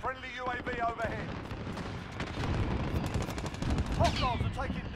Friendly UAV overhead. Hostiles are taking